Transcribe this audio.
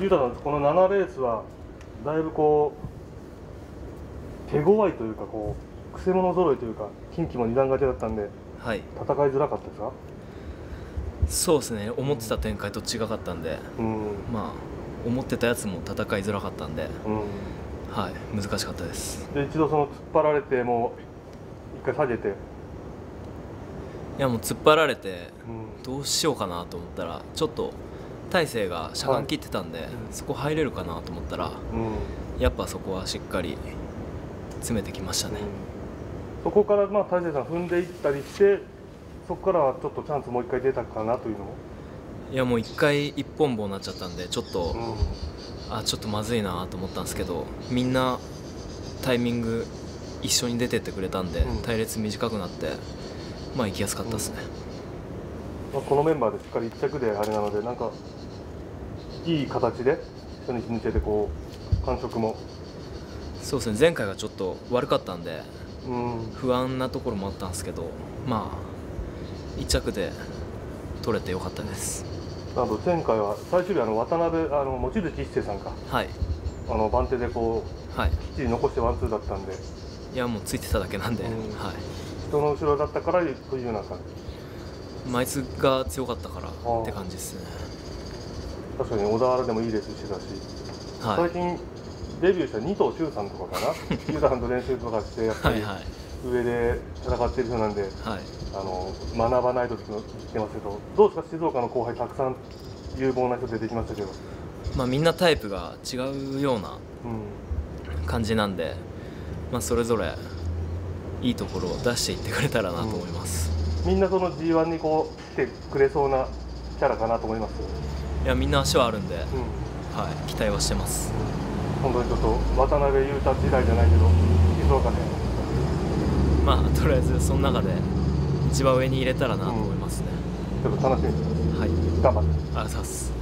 ゆうたさんこの7レースはだいぶこう手強いというかこうくせ者揃いというか近畿も二段勝ちだったんではい。戦いづらかったですか？そうですね。思ってた展開と違かったんでうん。まあ思ってたやつも戦いづらかったんでうん。はい。難しかったです。で一度その突っ張られてもう一回下げて、いやもう突っ張られてうん。どうしようかなと思ったらちょっと大勢がしゃがん切ってたんで、そこ入れるかなと思ったらうん。やっぱそこはしっかり詰めてきましたね、そこからまあ大勢さん踏んでいったりしてそこからはちょっとチャンスもう一回出たかなというのも、いやもう一回一本棒になっちゃったんでちょっと、うあちょっとまずいなと思ったんですけどみんなタイミング一緒に出てってくれたんで、うん。隊列短くなってまあ行きやすかったですね、まあ、このメンバーでしっかり1着であれなのでなんかいい形で初日に向けてこう感触も、そうですね前回がちょっと悪かったんでうん、不安なところもあったんですけどまあ1着で取れてよかったです。なので前回は最終日あの渡辺あの望月一世さんか。はい。あの番手でこうはい。きっちり残してワンツーだったんで。いやもうついてただけなんで、うん。はい。人の後ろだったからというような感じまああいつが強かったからあって感じですね。確かに小田原でもいいレースしてたし、はい。最近デビューした二藤修さんとかかな？ゆうたさんと練習とかしてやっぱり上で戦ってる人なんで、はい。あの学ばないと言ってますけどどうですか静岡の後輩たくさん有望な人出てきましたけど、まあみんなタイプが違うようなうん、感じなんで、まあ、それぞれいいところを出していってくれたらなと思います、みんなその G1 にこう来てくれそうなキャラかなと思います、いやみんな足はあるんで、うん、はい、期待はしてます。本当にちょっと渡辺裕太時代じゃないけど静岡で。まあとりあえずその中で一番上に入れたらなと思いますね、ちょっと楽しみ。にしてますはい。あり頑張って。がとうございます